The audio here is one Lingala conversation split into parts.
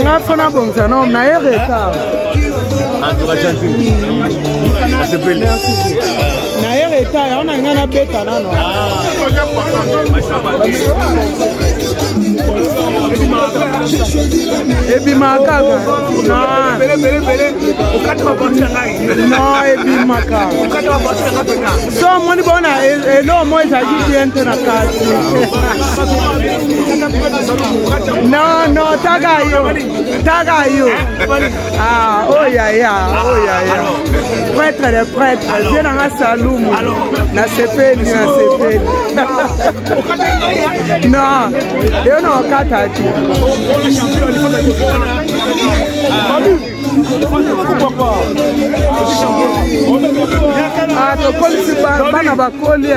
nga fana bongisa no na ye retard na ye retard yango na nga nabeta nano ebima kaka non ebimaka so omoni bona eloo mo ezalaki bien te na kati non non taka yo taka yo ah oh yaya oh yaya prêtre le prêtre vie nanga salumu nasepeli nasepeli non yo na okata te Ah, tokolisi bana bakoli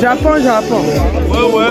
Japon, Japon. Ouais, ouais.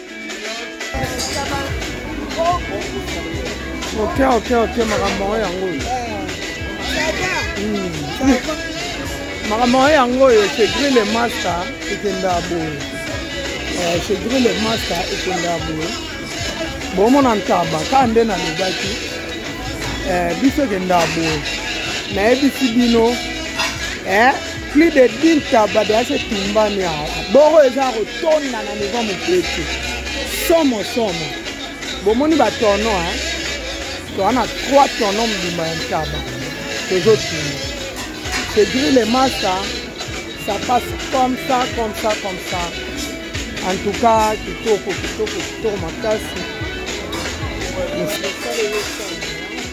ok ok ok makambo yango yango oyo makambo yango yango oyo chegri le masta ekenda boye chegri le masta ekenda boye bomona ntaba kaka nde nalobaki biso ekenda boye nayebisi bino plus de dil taba de ase tumbani awa boko eza ya kotonda na niveau mopeti somo somo bomoni batono e toza na trois tono mobimba ya ntaba tozotuna cedri le masa ça passe comme ça comme ça comme ça en tout cas kitoko kitoko kitoko makasi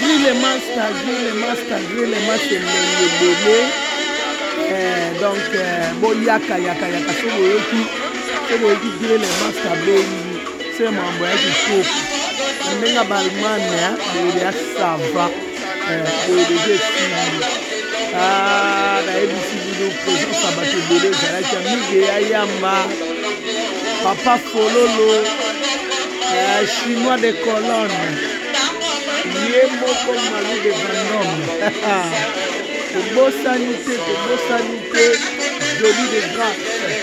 grille masta grille masta grille masta elengi ebele eh, donc eh, boyaka yaka yaka soki oyoki soki oyoki grille masta bengi se mambo ya kitoko na ndenge ya ballemagne boye ya sava eh, boye deja esili ah, nayebisi bino présence ya bato ebele ezalaki ya mige ya yamba papa fololo eh, chinois de colonne ye moko malu de vandome tobosani te tobosani te joli de grace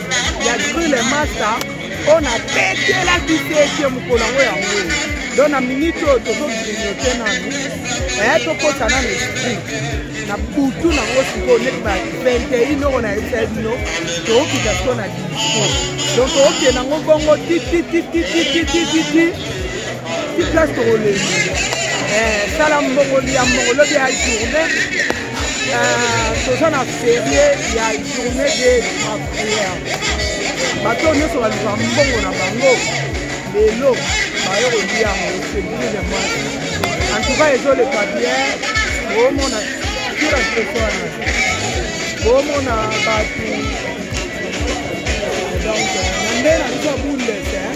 ya grule masta oyo nabetelaki tete mokolo yango yango don na miniti oyo tozogrignote nanu aya tokota nanu esprit na butu nango sikoyo neti ba 21 oko nayebisa bino tookita siko na disco don tookende yango bongo titititititititi ti place tokolembi eh, sala mbongoli ya mbongolobi ya journée Euh, toza na ferie ya journée de la prière bato oyo nyonso baluka mbongo na bango lelo bayo kolia yango febrile de moi en tout cas ezoleka bien boomona kila sikoana boomona bato donc na nde na biso ya bundes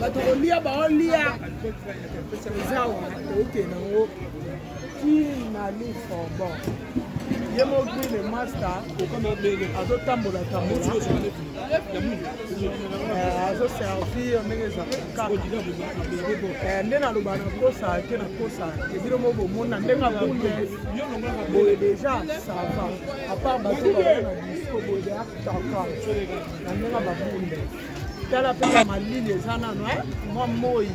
bato kolia baolia eza wana tookende yango tinali forbon ye moki le master kokoma bele azotambola tambola eh, azoservir ndenge ezakaka eh, nde naloba na kosa te na kosa te bino mo bomona ndenge abundes boye deja sava apart bato baona biso boye deaktaka Kamela babunda. Tala pe na malili eza nano eh mwa moyi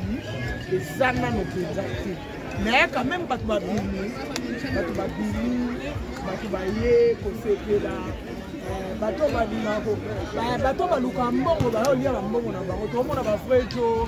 eza nano penza te. Mais quand même bato babimi bato babimi bato baye kosepela eh, bato babimako bato baluka mbongo bayolia bambongo na bango tokomona bavrai jo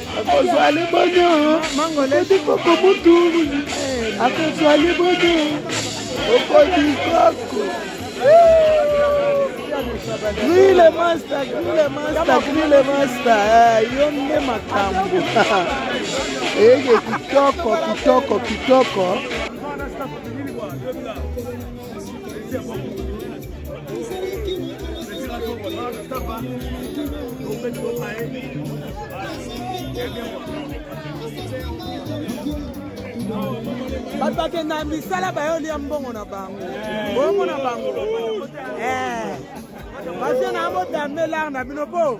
akozwa libono okodikoko mutu akozwa libono okodikoko Grille master, grille master, grille master. Eh, yo nde makambo. Ege kitoko, kitoko, kitoko. bato bakenda ya misala bayolia mbongo na bango bongo na bango eh. basi na yango dambe lar na bino po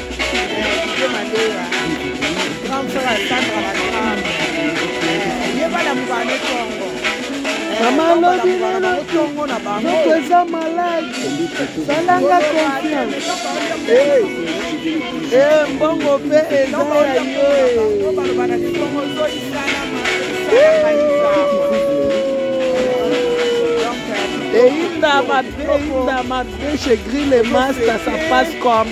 eza malade salanga confiance eh, mbongo mpe eza ya yo eyinda mabe eyinda mabe chez grille master ça passe comme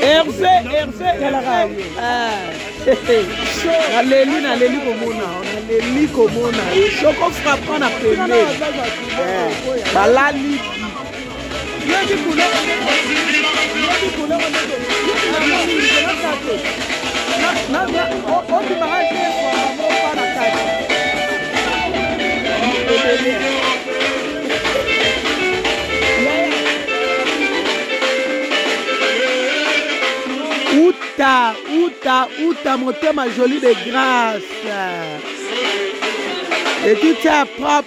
Hervé, Hervé, Hervé. naleli naleli komona naleli komona soko frappant na pembe balali uta uta uta motema joli de grâce etutia propre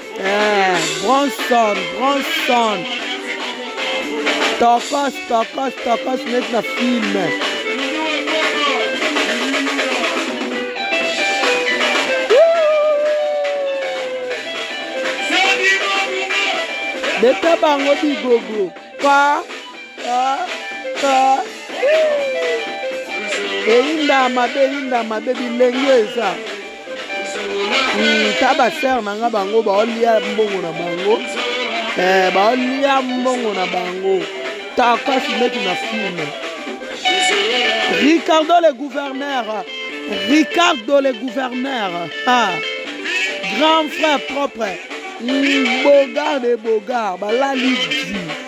Eh, Bronson, Bronson. Tokos, tokos, tokos, neti na film. Beta bango bigogo. Ka, ka, ka. Eyinda mabe, eyinda mabe, bilengi eza. Hmm, ta ba sœur na nga bango baolia mbongo na bango eh, baolia mbongo na bango takasi neti na filme ricardo le gouverneur ricardo le gouverneur ah. grand frère propre hmm, bogar de bogar balali di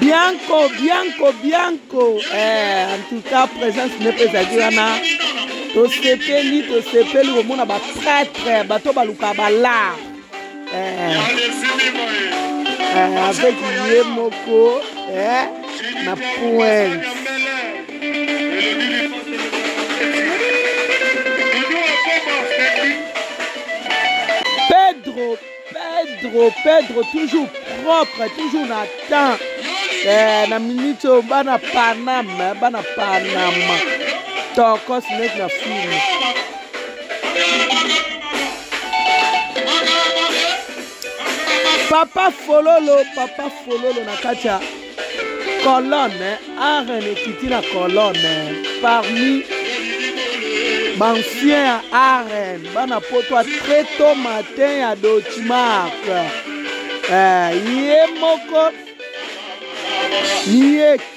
bianco bianco bianco eh, en tout cas présence ne mpe ezali wana tosepeli tosepeli komona baprêtre bato baluka balar eh, eh, avec ye moko eh, na pointe Pedro, Pedro, toujours propre, toujours na temps. Eh, na minute oyo bana Panama, bana Panama. Tokos net na film. Papa Fololo, Papa Fololo na kati ya colonne arn ekiti na colonne parmi bancien ya arn bana poto ya très tôt matin ya dochmark eh, ye moko yeki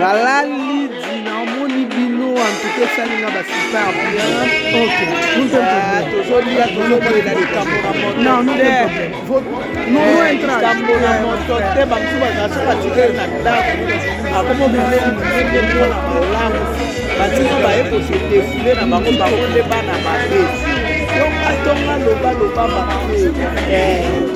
balali dina omoni bino antuka esali nga basipa ya bientozoliya tozolela likambo na mototambo na moto te bamosusu bazala so batikeli na ndako akomobelelimona malamu batika baye kosedefile na bango bango nde bana mabe yo atonga loba loba mabe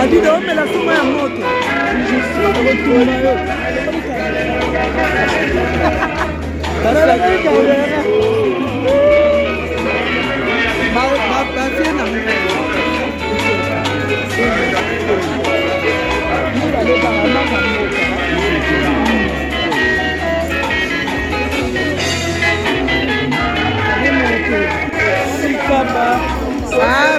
Adida omela suma ya moto. Sika ba. Ah,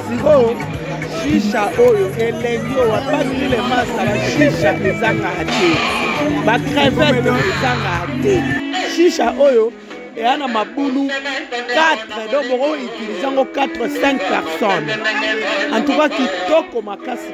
sikoyo shisha oyo elengi oyo apakili le masta ba shisha ezangaka te bacrevete ezangaka te shisha oyo eya na mabulu 4 donc bokoutilize yango 4 5 personnes en tout cas kitoko makasi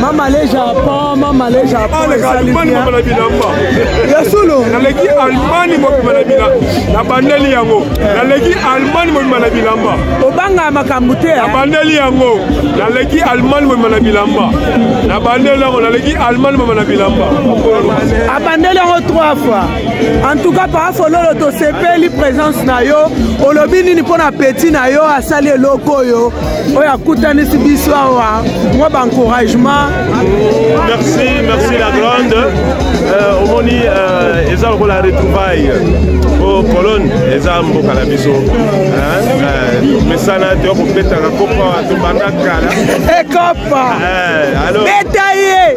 mamale japon mamale japonyasolonaleki allemagne mobima na bila na bandeli yango naleki allemagne mobima na bilamba obanga makambo te na bandeli yango naleki allemagne mobima na bilamba na bandeli yango naleki allemagne mobima na bilamba abandeli yango 3 fois en tout cas papa fololo tosepeli présence na yo olobi nini mpo na peti na yo asali eloko oyo oyo akutanisi biso awa mwa baencouragement merci merci la grande euh, omoni euh, eza lokola retrouvaille po colone eza mboka na biso euh, mesana toya kobetaka kopa tobanda kala ekopa eh, alors beta ye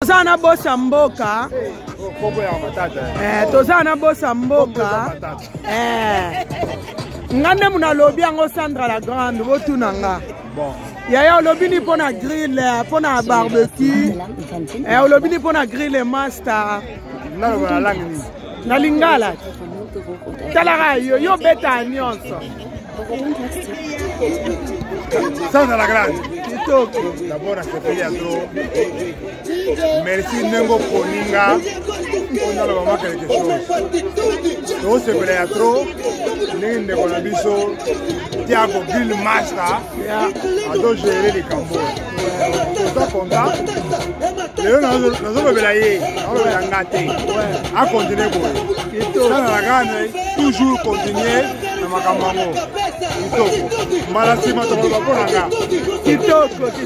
toza na bosa mboka eh, toza na bosa mboka eh. nga nde munalobi yango sandra la grande botuna nga yaya olobi ni mpo na grille eh, mpo na barbecue eh, olobi ni mpo na grille eh, master na lingala talaka yo yo beta nyonso Santa la grande. Kitoko. D'abord, c'est bien trop. merci ndenge oponi nga mpona loba mwa quelque chose tosepela ya trop ndenge ndeko na biso tiago bill master azogere likambo oza konta lelo nazolobela ye alobela nga te akontinue boye salala kaka toujours continue na makambo yango kitoko mbala nsima tokoloba mpo na nga kitoko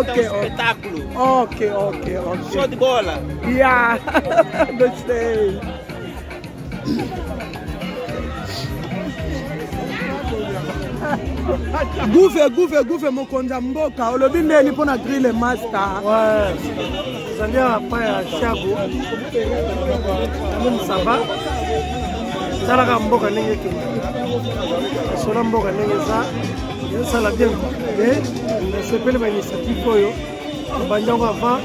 Okay, okay, okay, okay. Show the ball. Yeah, good stay. gufe gufe gufe mokonzi ya mboka olobi ndeni mpo na grille master ozali awa pa ya shago mosamba talaka mboka ndenge ekenda esola mboka ndenge eza ezosala bien te nasepeli ba initiative oyo obandi yango avant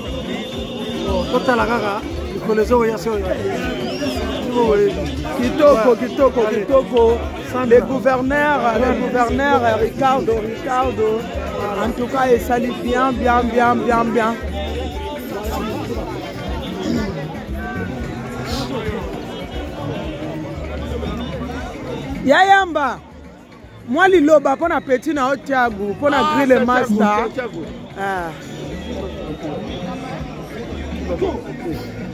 totala kaka mikolo ezokoya soyo kitoko kitoko kitoko le gouverneur le gouverneur ricardo ricardo en tout cas esali bien bien bien bien bien yayamba mwa liloba mpo na petit na yo tiago mpo na ah, grille master ah.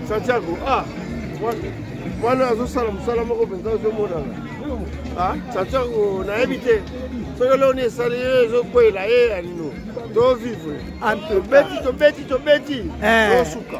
santiago ah mwana oyo azosala mosala moko mpenza ozomonana ah, santiago nayebi te soki oloni esali ye ezokwela ye ya nino tovivre tobeti tobeti tobeti eh. tosuka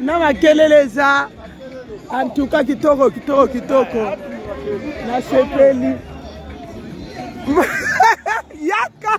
na makelele eza antuka kitoko kitoko kitoko nasepeli yaka